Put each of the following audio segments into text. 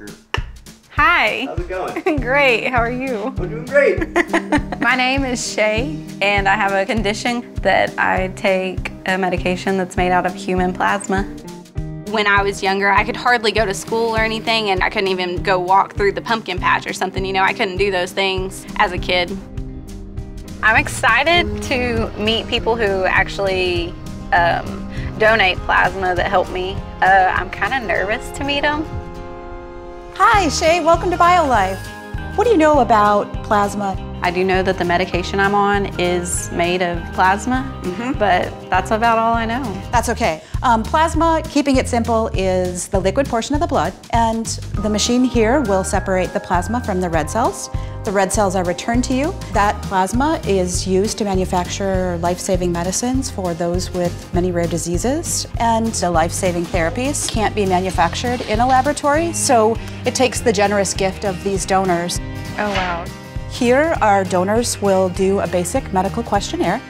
Parker. Hi. How's it going? great. How are you? I'm doing great. My name is Shae, and I have a condition that I take a medication that's made out of human plasma. When I was younger, I could hardly go to school or anything, and I couldn't even go walk through the pumpkin patch or something. You know, I couldn't do those things as a kid. I'm excited to meet people who actually um, donate plasma that help me. Uh, I'm kind of nervous to meet them. Hi, Shae. Welcome to BioLife. What do you know about plasma? I do know that the medication I'm on is made of plasma, but that's about all I know. That's okay. Um, plasma, keeping it simple, is the liquid portion of the blood, and the machine here will separate the plasma from the red cells. The red cells are returned to you. That plasma is used to manufacture life-saving medicines for those with many rare diseases, and the life-saving therapies can't be manufactured in a laboratory, so it takes the generous gift of these donors. Oh, wow. Here, our donors will do a basic medical questionnaire.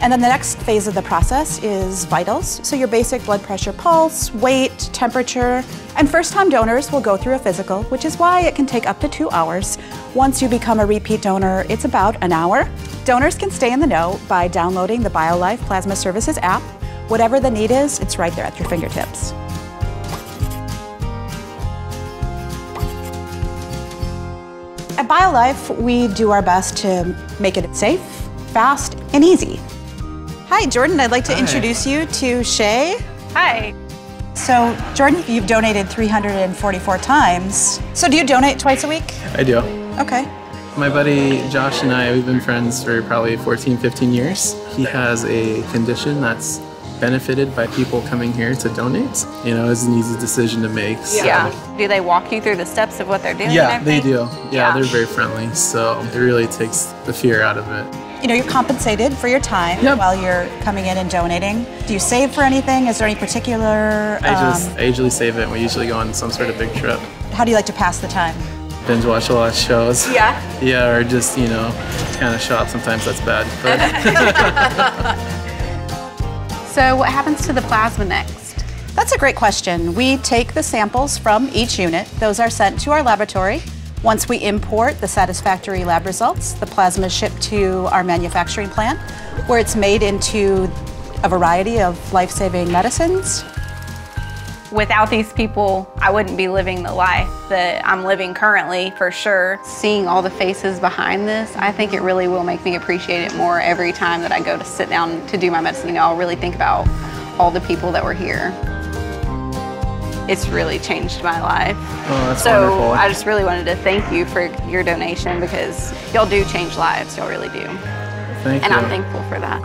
And then the next phase of the process is vitals. So your basic blood pressure, pulse, weight, temperature. And first time donors will go through a physical, which is why it can take up to two hours. Once you become a repeat donor, it's about an hour. Donors can stay in the know by downloading the BioLife Plasma Services app. Whatever the need is, it's right there at your fingertips. At BioLife, we do our best to make it safe, fast, and easy. Hi, Jordan. I'd like to Hi. introduce you to Shae. Hi. So, Jordan, you've donated 344 times. So, do you donate twice a week? I do. Okay. My buddy Josh and I, we've been friends for probably 14, 15 years. He has a condition that's benefited by people coming here to donate. You know, it's an easy decision to make. So. Yeah. Do they walk you through the steps of what they're doing? Yeah, they do. Yeah, they're very friendly. So it really takes the fear out of it. You know, you're compensated for your time Yep. while you're coming in and donating. Do you save for anything? Is there any particular? I just, um, I usually save it. and We usually go on some sort of big trip. how do you like to pass the time? Binge watch a lot of shows. Yeah. Yeah, or just, you know, kind of shop. Sometimes that's bad. But So what happens to the plasma next? That's a great question. We take the samples from each unit. Those are sent to our laboratory. Once we import the satisfactory lab results, the plasma is shipped to our manufacturing plant where it's made into a variety of life-saving medicines. Without these people, I wouldn't be living the life that I'm living currently for sure. Seeing all the faces behind this, I think it really will make me appreciate it more every time that I go to sit down to do my medicine. You know, I'll really think about all the people that were here. It's really changed my life. Oh, that's so wonderful. I just really wanted to thank you for your donation because y'all do change lives, y'all really do. thank And you. I'm thankful for that.